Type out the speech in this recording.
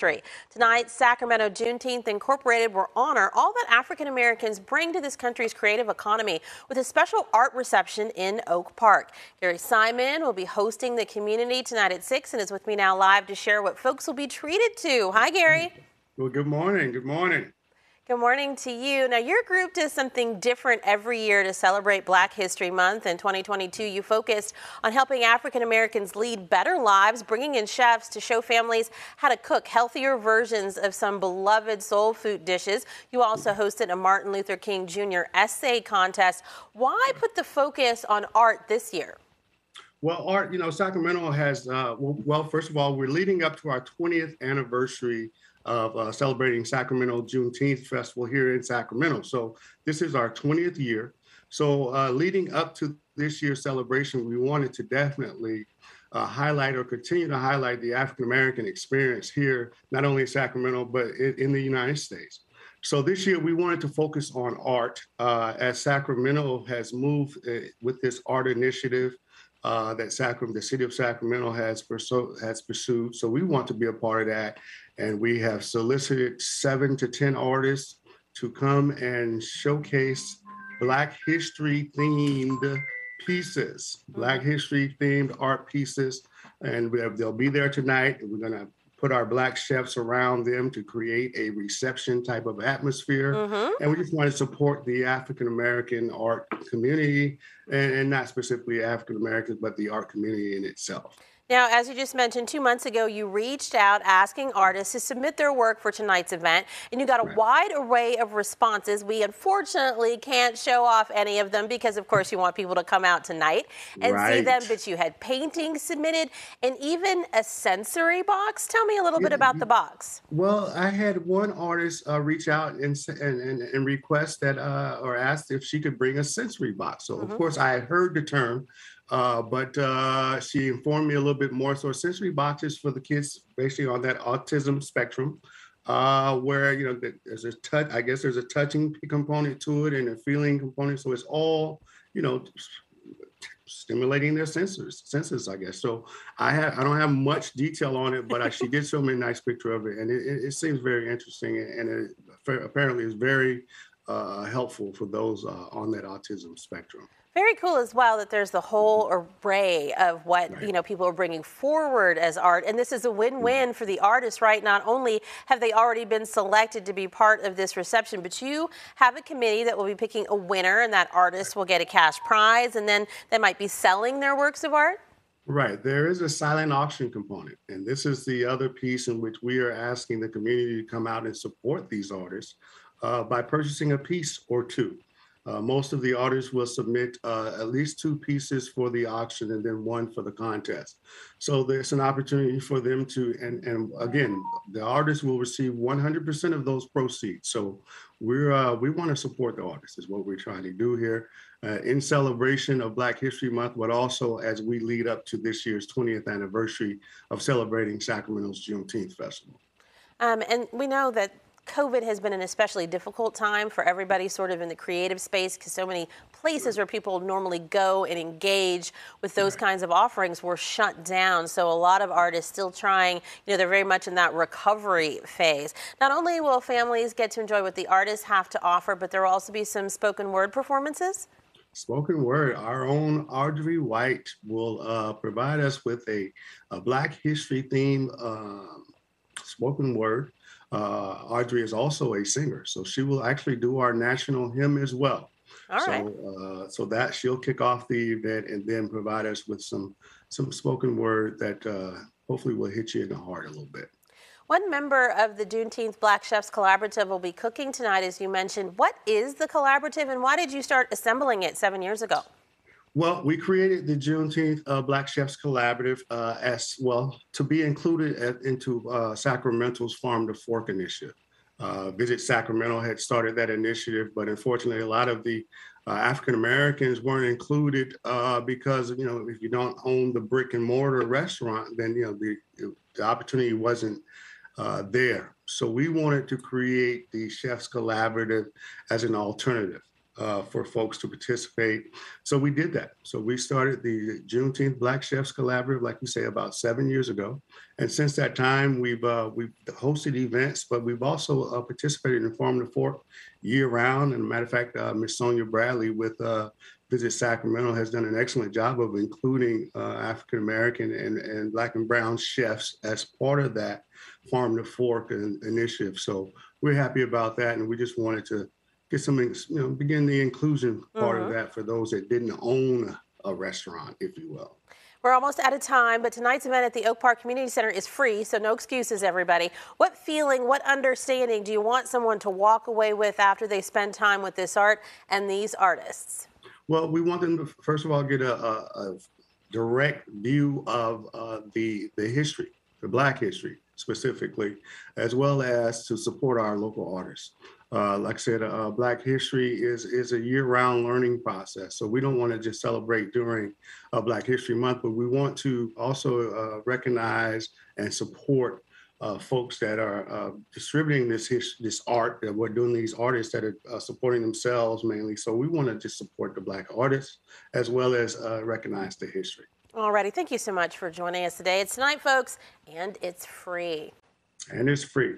history. Tonight, Sacramento Juneteenth Incorporated will honor all that African Americans bring to this country's creative economy with a special art reception in Oak Park. Gary Simon will be hosting the community tonight at 6 and is with me now live to share what folks will be treated to. Hi, Gary. Well, good morning. Good morning. Good morning to you. Now, your group does something different every year to celebrate Black History Month. In 2022, you focused on helping African Americans lead better lives, bringing in chefs to show families how to cook healthier versions of some beloved soul food dishes. You also hosted a Martin Luther King Jr. essay contest. Why put the focus on art this year? Well, art, you know, Sacramento has, uh, well, first of all, we're leading up to our 20th anniversary of uh, celebrating Sacramento Juneteenth Festival here in Sacramento. So this is our 20th year. So uh, leading up to this year's celebration, we wanted to definitely uh, highlight or continue to highlight the African American experience here, not only in Sacramento, but in, in, the United States. So this year we wanted to focus on art uh, as Sacramento has moved uh, with this art initiative uh, that Sacramento, the city of Sacramento has, pursu- has pursued. So we want to be a part of that. And we have solicited seven to 10 artists to come and showcase Black history themed pieces, Black history themed art pieces. And they'll be there tonight. We're going to put our black chefs around them to create a reception type of atmosphere. Mm-hmm. And we just want to support the African American art community and, and not specifically African Americans, but the art community in itself. Now, as you just mentioned, two months ago, you reached out asking artists to submit their work for tonight's event, and you got a right. wide array of responses. We unfortunately can't show off any of them because, of course, you want people to come out tonight and right. see them, but you had paintings submitted and even a sensory box. Tell me a little yeah, bit about the box. Well, I had one artist uh, reach out and, and, and, and, request that uh, or asked if she could bring a sensory box. So, mm-hmm. of course, I had heard the term. Uh, but uh, she informed me a little bit more. So sensory boxes for the kids, basically on that autism spectrum, uh, where you know there's a touch. I guess there's a touching component to it and a feeling component. So it's all you know stimulating their senses senses i guess so i have i don't have much detail on it but I, she did show me a nice picture of it and it, it, seems very interesting and it apparently is very uh, helpful for those uh, on that autism spectrum very cool as well that there's the whole array of what right. you know people are bringing forward as art, and this is a win-win mm-hmm. for the artists, right? Not only have they already been selected to be part of this reception, but you have a committee that will be picking a winner, and that artist will get a cash prize, and then they might be selling their works of art. Right. There is a silent auction component. And this is the other piece in which we are asking the community to come out and support these artists uh, by purchasing a piece or two. Uh, most of the artists will submit uh, at least two pieces for the auction and then one for the contest. So there's an opportunity for them to, and, and again, the artists will receive 100% of those proceeds. So we're, uh, we want to support the artists is what we're trying to do here uh, in celebration of Black History Month, but also as we lead up to this year's 20th anniversary of celebrating Sacramento's Juneteenth Festival. Um, and we know that COVID has been an especially difficult time for everybody sort of in the creative space because so many places where people normally go and engage with those kinds of offerings were shut down. So a lot of artists still trying, you know, they're very much in that recovery phase. Not only will families get to enjoy what the artists have to offer, but there will also be some spoken word performances. Spoken word, our own Audrey White will uh, provide us with a, a Black History theme uh, spoken word uh, Audrey is also a singer, so she will actually do our national hymn as well. All so, right. uh, so that she'll kick off the event and then provide us with some some spoken word that uh, hopefully will hit you in the heart a little bit. One member of the Juneteenth Black Chefs Collaborative will be cooking tonight, as you mentioned. What is the collaborative, and why did you start assembling it seven years ago? Well, we created the Juneteenth uh, Black Chefs Collaborative uh, as well to be included at, into uh, Sacramento's Farm to Fork initiative. Uh, Visit Sacramento had started that initiative, but unfortunately, a lot of the uh, African Americans weren't included uh, because you know if you don't own the brick and mortar restaurant, then you know the the opportunity wasn't there. So we wanted to create the Chefs Collaborative as an alternative. Uh, for folks to participate. So we did that. So we started the Juneteenth Black Chefs Collaborative, like you say, about seven years ago. And since that time, we've uh, we've hosted events, but we've also uh, participated in Farm to Fork year round. And matter of fact, uh, Miss Sonia Bradley with uh, Visit Sacramento has done an excellent job of including uh, African American and, and Black and Brown chefs as part of that Farm to Fork initiative. So we're happy about that, and we just wanted to get some, you know, begin the inclusion part of that for those that didn't own a restaurant, if you will. We're almost out of time, but tonight's event at the Oak Park Community Center is free, so no excuses, everybody. What feeling, what understanding do you want someone to walk away with after they spend time with this art and these artists? Well, we want them to first of all get a, a, a direct view of uh, the the history, the Black history specifically, as well as to support our local artists. Uh, like I said, uh, Black History is is a year-round learning process. So we don't want to just celebrate during uh, Black History Month, but we want to also uh, recognize and support uh, folks that are uh, distributing this his, this art that we're doing these artists that are uh, supporting themselves mainly. So we want to just support the Black artists as well as uh, recognize the history. Alrighty, thank you so much for joining us today. It's tonight, folks, and it's free. And it's free.